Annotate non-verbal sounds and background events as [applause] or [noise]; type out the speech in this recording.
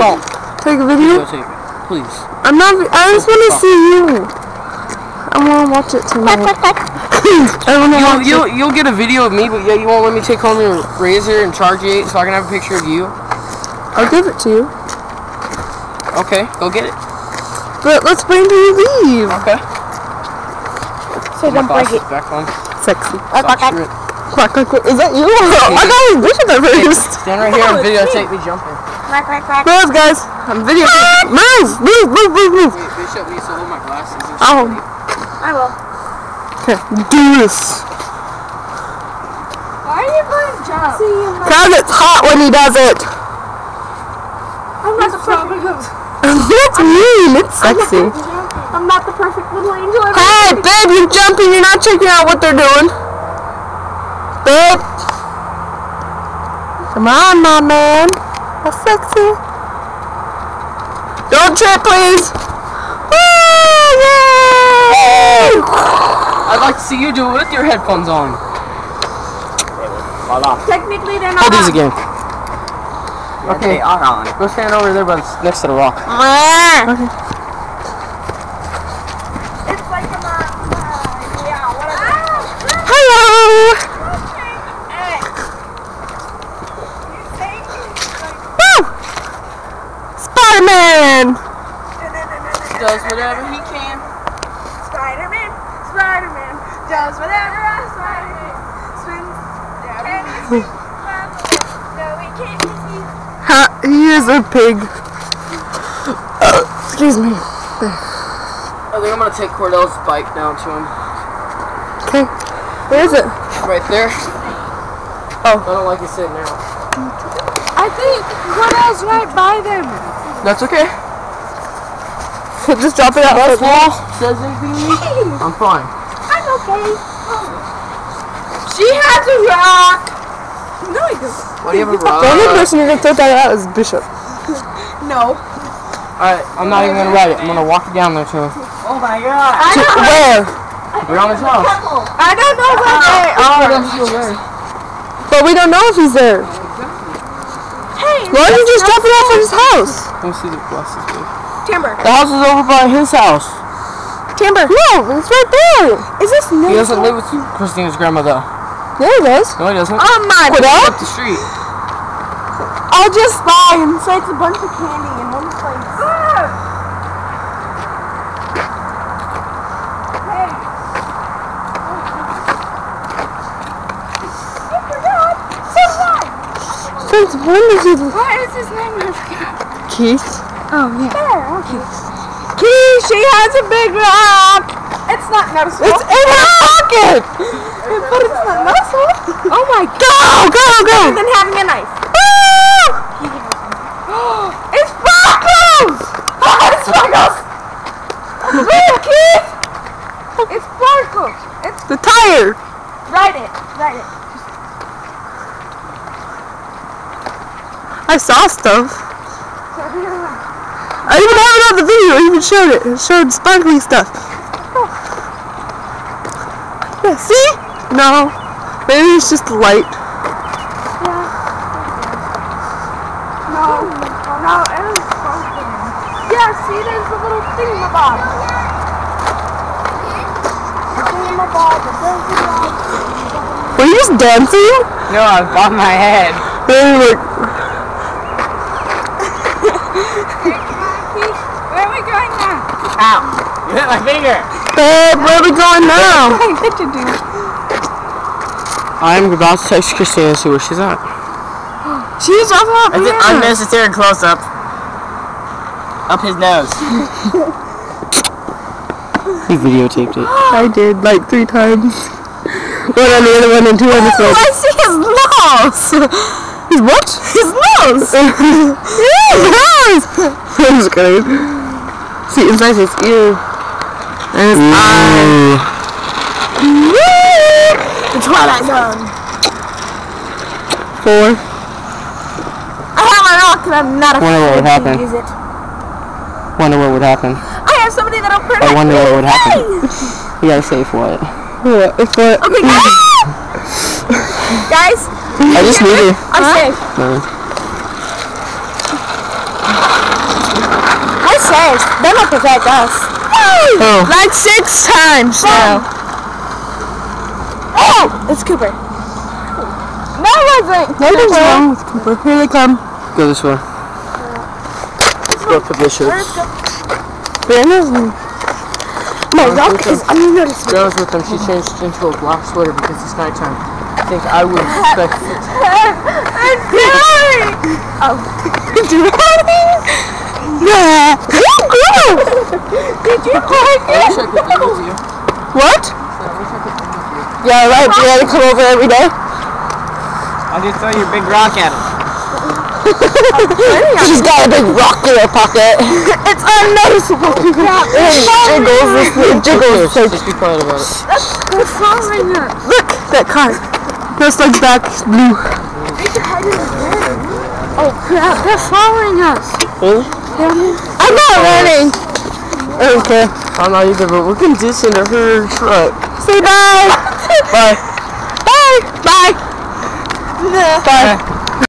Don't. Take a video? Videotape it. Please. I'm not. I just want to see you. I want to watch it tonight. [laughs] I want to You'll, watch you'll, it. you'll get a video of me, but yeah, you won't let me take home your razor and charge it so I can have a picture of you. I'll give it to you. Okay, go get it. But let's wait until you leave. Okay. So My don't break it. glasses back on. Sexy. Stop shooting. Quack, quack, quack. Is that you? [laughs] I got it was Bishop at first. Stand right here and [laughs] videotape me jumping. Quack, quack, quack. Move, guys. I'm videotaping. Move, move, move, move, move. Wait, Bishop needs to hold my glasses. Oh. sweaty. I will. Okay, do this. Why are you going to jump? Cause it's hot when he does it. I'm not the perfect. [laughs] That's mean. It's sexy. I'm not the perfect little angel. I'm Hey, babe, you're jumping. You're not checking out what they're doing. Babe. Come on, my man. That's sexy. Don't trip, please. Woo! Yay! I'd like to see you do it with your headphones on. Technically, they're not. Hold these on. again. Okay, go stand over there by the, next to the rock. It's like a uh, yeah, whatever. Hello. Woo! Spider-Man. Does whatever he can. Spider-Man, Spider-Man does whatever a Spider-Man swims. Can he swim? No, he can't. Ha, he is a pig. Uh, excuse me. I think I'm gonna take Cordell's bike down to him. Okay. Where is it? Right there. Oh. I don't like it sitting there. I think what else right by them? That's okay. [laughs] Just drop it out. That's wall says anything to me. [laughs] I'm fine. I'm okay. She has a rock. No, I don't. Why do you have a The only rock? person who can throw that out is Bishop. [laughs] No. Alright, I'm not even gonna ride it. I'm gonna walk it down there to him. Oh my god. I To don't, where? We're on his house. I don't know where they uh, are. But we don't know if he's there. Hey, Why don't you just drop it off at his house? Let me see the glasses. dude. Timber. The house is over by his house. Timber. No, it's right there. Is this new? He doesn't live with you, Christina's grandma though. There he goes. No, he doesn't. Oh my What Up the street. I'll just buy and so it's a bunch of candy in one place. Hey. I forgot. So what? Since when did you... What is his name? Keith? Oh, yeah. There, okay. Key, she has a big rock. It's not noticeable. It's in her pocket! but it's not noticeable. Oh my god. Go, go, go! Better than having a knife. Ah! [gasps] It's sparkles! Oh, it's sparkles! Look, Keith! It's sparkles. It's The tire! write it. Write it. I saw stuff. I even have it on the video. I even showed it. It showed sparkly stuff. Yeah, see? No. Maybe it's just the light. No, no, it was sparkling. Yeah, see, there's a little thingamabob. The thingamabob, the thingamabob. Were you just dancing? No, I bobbed my head. Then you like, Keith, where are we going now? Ow! You hit my finger. babe, where are we going now? [laughs] Hey, what you do? I'm about to text Christina and see where she's at. [gasps] She's up up That's an unnecessary close up. Up his nose. [laughs] he videotaped it. [gasps] I did like three times. [laughs] One on the other one and two on the phone. I see his nose. His what? His nose. yes! I'm just kidding. See, inside his ear. And his eye. The Twilight Zone. Four. I have my rock and I'm not Wonder what would afraid happen. to use it. Wonder what would happen. I have somebody that'll protect I wonder me. what would happen. You gotta say for what? What? If what? Okay, guys. guys, [laughs] I just need her. I'm safe. No. Safe. They might protect us. Oh. Like six times now. Oh, it's Cooper. That wasn't Nothing's Cooper. wrong with Cooper. Here they come. Go this way. Let's go put this shit. Brianna's. My rock is unnoticeable. Girls with them. She changed into a black sweater because it's nighttime. I think I would expect it. [laughs] I'm dying! [laughs] Oh. [laughs] Yeah. Did you like I it? wish I could be with you. What? I wish I could be with you. Yeah, right. Brianna come over every day. I'll just throw your big rock at him. [laughs] She's got a big rock in her pocket. [laughs] it's unnoticeable. it jiggles. It jiggles. Just, just be quiet about it. What's wrong with her? Look, that car. This looks back blue. Oh crap, they're following us. Really? I'm not running. Okay. I'm not either, but we're conditioned to her truck. Say bye. Bye. [laughs] Bye. Bye. Bye.